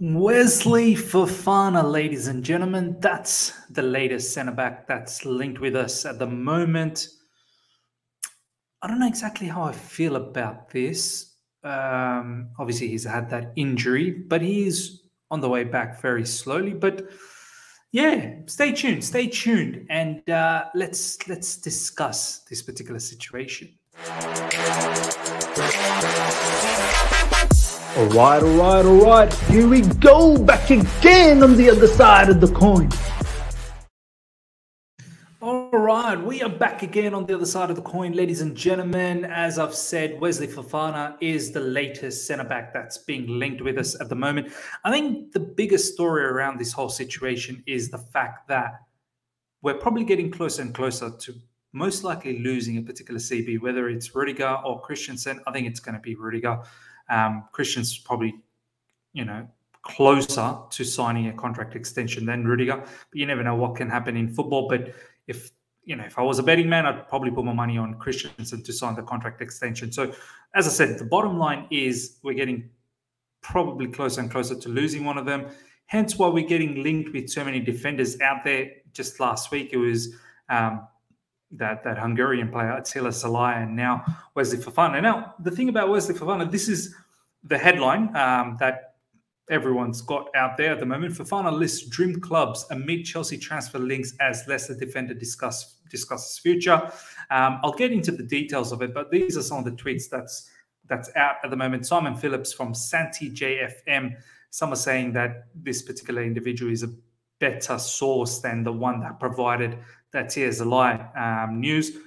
Wesley Fofana, ladies and gentlemen, that's the latest centre back that's linked with us at the moment. I don't know exactly how I feel about this. Um, obviously, he's had that injury, but he's on the way back very slowly. But yeah, stay tuned, stay tuned, and uh, let's let's discuss this particular situation. All right, all right, all right. Here we go back again on the other side of the coin. All right, we are back again on the other side of the coin, ladies and gentlemen. As I've said, Wesley Fofana is the latest centre back that's being linked with us at the moment. I think the biggest story around this whole situation is the fact that we're probably getting closer and closer to most likely losing a particular CB, whether it's Rudiger or Christensen. I think it's going to be Rudiger. Um, Christensen's probably, you know, closer to signing a contract extension than Rudiger. But you never know what can happen in football. But if you know, if I was a betting man, I'd probably put my money on Christensen to sign the contract extension. So, as I said, the bottom line is we're getting probably closer and closer to losing one of them. Hence, why we're getting linked with so many defenders out there. Just last week, it was um, that that Hungarian player Attila Szalai and now Wesley Fofana. Now the thing about Wesley Fofana, this is the headline um, that everyone's got out there at the moment. Fofana lists dream clubs amid Chelsea transfer links as Leicester defender discuss discusses future. Um, I'll get into the details of it, but these are some of the tweets that's that's out at the moment. Simon Phillips from Santi JFM. Some are saying that this particular individual is a better source than the one that provided that Tia um, news.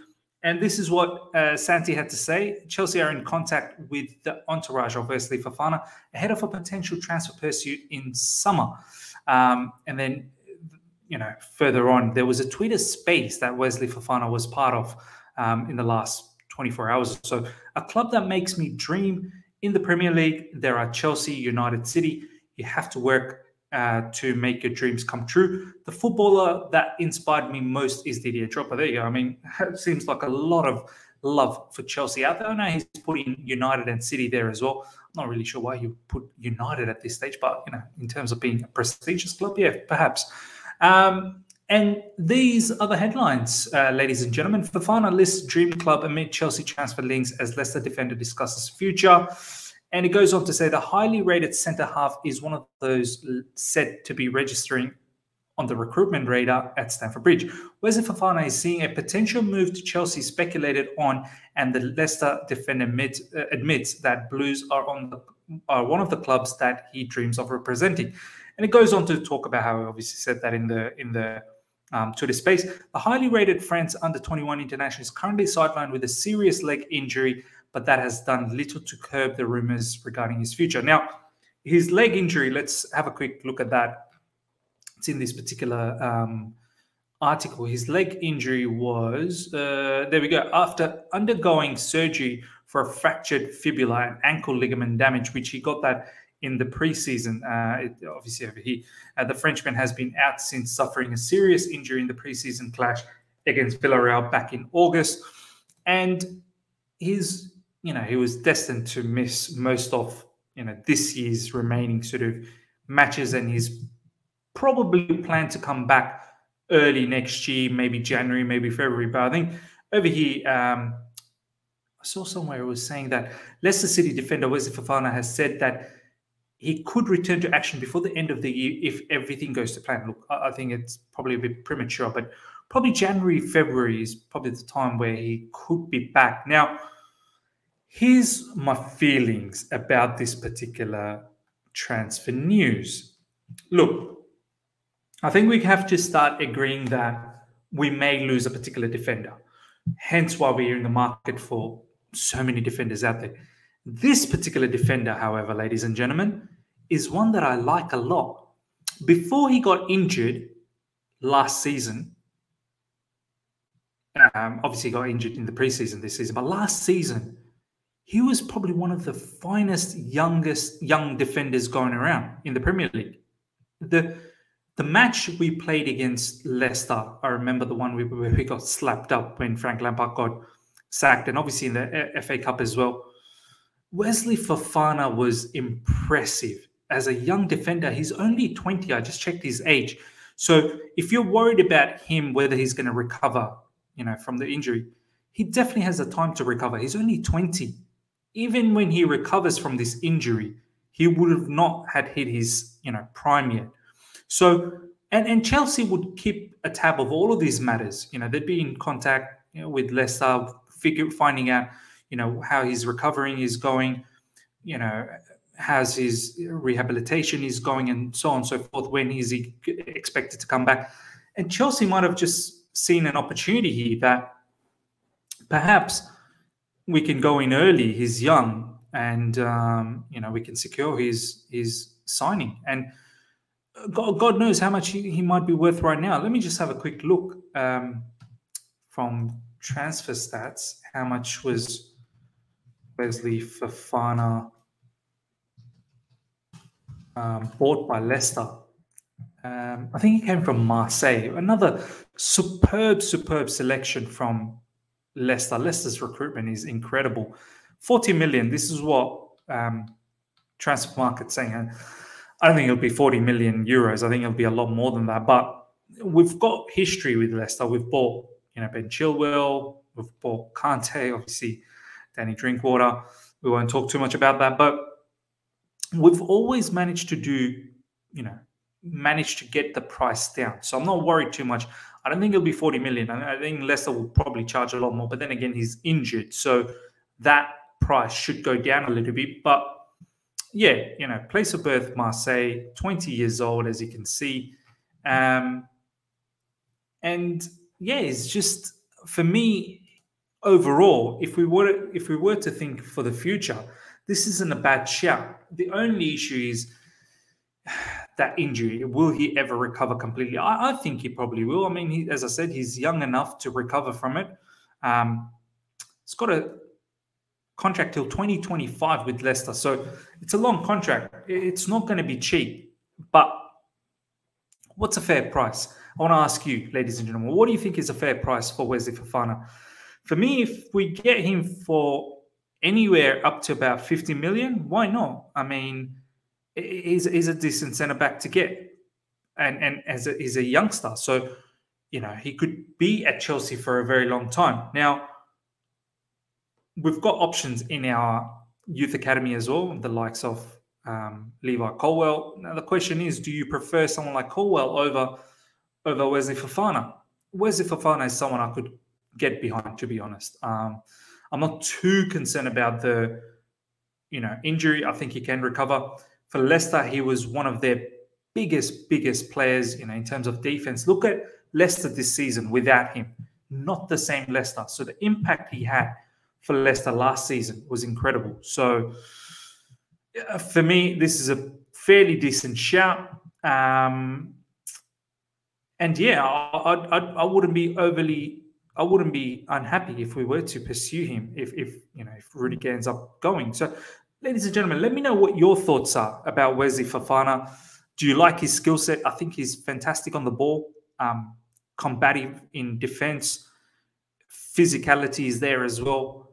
And this is what uh, Santi had to say. Chelsea are in contact with the entourage of Wesley Fofana ahead of a potential transfer pursuit in summer. Um, and then, you know, further on, there was a Twitter space that Wesley Fofana was part of um, in the last 24 hours or so. A club that makes me dream in the Premier League. There are Chelsea, United City. You have to work uh, to make your dreams come true. The footballer that inspired me most is Didier Drogba. There you go. I mean, it seems like a lot of love for Chelsea out there. I know he's putting United and City there as well. I'm not really sure why you put United at this stage, but you know, in terms of being a prestigious club, yeah, perhaps. Um, and these are the headlines, uh, ladies and gentlemen. Fofana lists dream club amid Chelsea transfer links as Leicester defender discusses future. And it goes on to say the highly rated centre half is one of those said to be registering on the recruitment radar at Stamford Bridge. Wesley Fofana is seeing a potential move to Chelsea speculated on, and the Leicester defender admits, uh, admits that Blues are on the, are one of the clubs that he dreams of representing. And it goes on to talk about how he obviously said that in the in the um, to the space. The highly rated France under 21 international is currently sidelined with a serious leg injury but that has done little to curb the rumors regarding his future. Now, his leg injury, let's have a quick look at that. It's in this particular um, article. His leg injury was, uh, there we go, after undergoing surgery for a fractured fibula and ankle ligament damage, which he got that in the preseason. Uh, it, obviously, he, uh, the Frenchman has been out since suffering a serious injury in the preseason clash against Villarreal back in August. And his you know, he was destined to miss most of, you know, this year's remaining sort of matches and he's probably planned to come back early next year, maybe January, maybe February. But I think over here, um, I saw somewhere it was saying that Leicester City defender Wesley Fofana has said that he could return to action before the end of the year if everything goes to plan. Look, I think it's probably a bit premature, but probably January, February is probably the time where he could be back. Now, Here's my feelings about this particular transfer news. Look, I think we have to start agreeing that we may lose a particular defender. Hence why we're in the market for so many defenders out there. This particular defender, however, ladies and gentlemen, is one that I like a lot. Before he got injured last season, um, obviously he got injured in the preseason this season, but last season, he was probably one of the finest, youngest young defenders going around in the Premier League. The the match we played against Leicester, I remember the one where we got slapped up when Frank Lampard got sacked, and obviously in the uh, FA Cup as well. Wesley Fofana was impressive as a young defender, he's only 20. I just checked his age. So if you're worried about him, whether he's going to recover, you know, from the injury, he definitely has the time to recover. He's only 20. Even when he recovers from this injury, he would have not had hit his, you know, prime yet. So and, and Chelsea would keep a tab of all of these matters. You know, they'd be in contact you know, with Leicester, figure finding out, you know, how his recovering is going, you know, how's his rehabilitation is going, and so on and so forth. When is he expected to come back? And Chelsea might have just seen an opportunity here that perhaps we can go in early. He's young, and um, you know we can secure his his signing. And God, God knows how much he, he, might be worth right now. Let me just have a quick look um, from transfer stats. How much was Wesley Fofana um, bought by Leicester? Um, I think he came from Marseille. Another superb, superb selection from Leicester. Leicester's recruitment is incredible. 40 million. This is what um, Transfermarkt saying. I don't think it'll be 40 million euros. I think it'll be a lot more than that. But we've got history with Leicester. We've bought, you know, Ben Chilwell. We've bought Kante, obviously, Danny Drinkwater. We won't talk too much about that. But we've always managed to do, you know, managed to get the price down. So I'm not worried too much. I don't think it'll be 40 million. I think Leicester will probably charge a lot more. But then again, he's injured. So that price should go down a little bit. But yeah, you know, place of birth Marseille, 20 years old, as you can see. Um, and yeah, it's just for me overall, if we were if we were to think for the future, this isn't a bad shout. The only issue is that injury. Will he ever recover completely? I, I think he probably will. I mean, he, as I said, he's young enough to recover from it. Um, he's got a contract till 2025 with Leicester. So it's a long contract. It's not going to be cheap. But what's a fair price? I want to ask you, ladies and gentlemen, what do you think is a fair price for Wesley Fofana? For me, if we get him for anywhere up to about 50 million, why not? I mean, he's, a decent centre back to get. And, and as a, he's a youngster. So, you know, he could be at Chelsea for a very long time. Now, we've got options in our youth academy as well, the likes of um, Levi Colwill. Now the question is, do you prefer someone like Colwell over over Wesley Fofana? Wesley Fofana is someone I could get behind, to be honest. Um, I'm not too concerned about the you know injury. I think he can recover. For Leicester, he was one of their biggest, biggest players, you know, in terms of defense. Look at Leicester this season without him. Not the same Leicester. So the impact he had for Leicester last season was incredible. So for me, this is a fairly decent shout. Um, and yeah, I, I, I wouldn't be overly, I wouldn't be unhappy if we were to pursue him. If, if you know, if Rudiger ends up going. So, ladies and gentlemen, let me know what your thoughts are about Wesley Fofana. Do you like his skill set? I think he's fantastic on the ball, um, combative in defense, physicality is there as well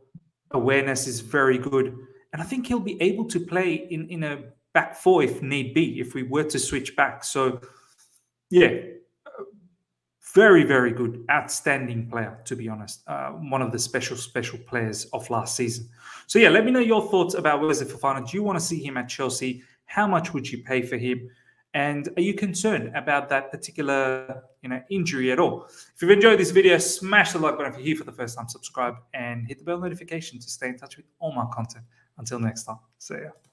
awareness is very good. And I think he'll be able to play in, in a back four if need be, if we were to switch back. So, yeah, very, very good, outstanding player, to be honest. Uh, one of the special, special players of last season. So, yeah, let me know your thoughts about Wesley Fofana. Do you want to see him at Chelsea? How much would you pay for him? And are you concerned about that particular you know, injury at all? If you've enjoyed this video, smash the like button if you're here for the first time, subscribe, and hit the bell notification to stay in touch with all my content. Until next time, see ya.